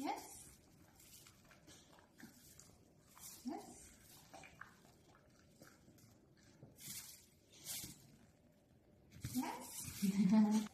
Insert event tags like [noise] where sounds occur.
Yes. Yes. Yes. [laughs]